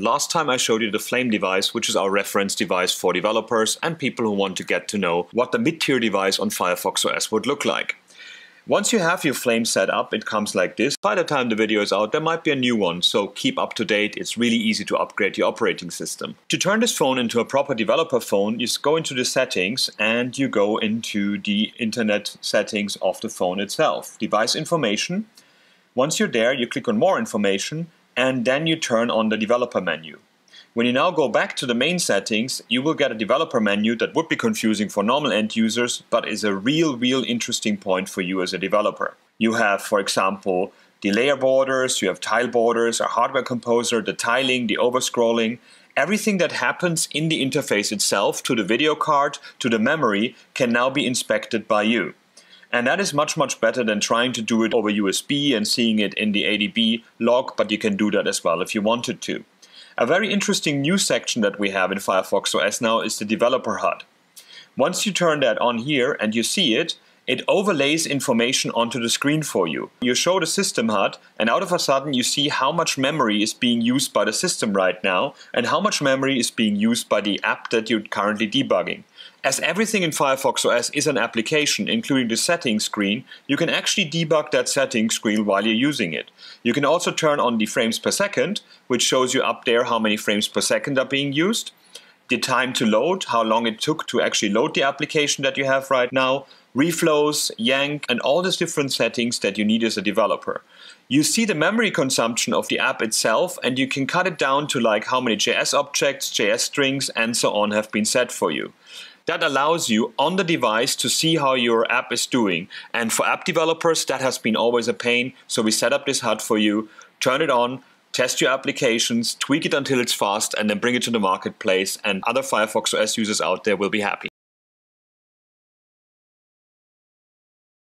Last time I showed you the Flame device, which is our reference device for developers and people who want to get to know what the mid-tier device on Firefox OS would look like. Once you have your Flame set up, it comes like this. By the time the video is out, there might be a new one, so keep up to date. It's really easy to upgrade your operating system. To turn this phone into a proper developer phone, you go into the settings and you go into the internet settings of the phone itself. Device information. Once you're there, you click on more information and then you turn on the developer menu. When you now go back to the main settings, you will get a developer menu that would be confusing for normal end users, but is a real, real interesting point for you as a developer. You have, for example, the layer borders, you have tile borders, a hardware composer, the tiling, the overscrolling. Everything that happens in the interface itself to the video card, to the memory, can now be inspected by you. And that is much, much better than trying to do it over USB and seeing it in the ADB log, but you can do that as well if you wanted to. A very interesting new section that we have in Firefox OS now is the developer HUD. Once you turn that on here and you see it, it overlays information onto the screen for you. You show the system HUD, and out of a sudden you see how much memory is being used by the system right now, and how much memory is being used by the app that you're currently debugging. As everything in Firefox OS is an application, including the settings screen, you can actually debug that settings screen while you're using it. You can also turn on the frames per second, which shows you up there how many frames per second are being used, the time to load, how long it took to actually load the application that you have right now, reflows, jank, and all these different settings that you need as a developer. You see the memory consumption of the app itself and you can cut it down to like how many JS objects, JS strings and so on have been set for you. That allows you on the device to see how your app is doing. And for app developers, that has been always a pain. So we set up this HUD for you, turn it on, test your applications, tweak it until it's fast, and then bring it to the marketplace. And other Firefox OS users out there will be happy.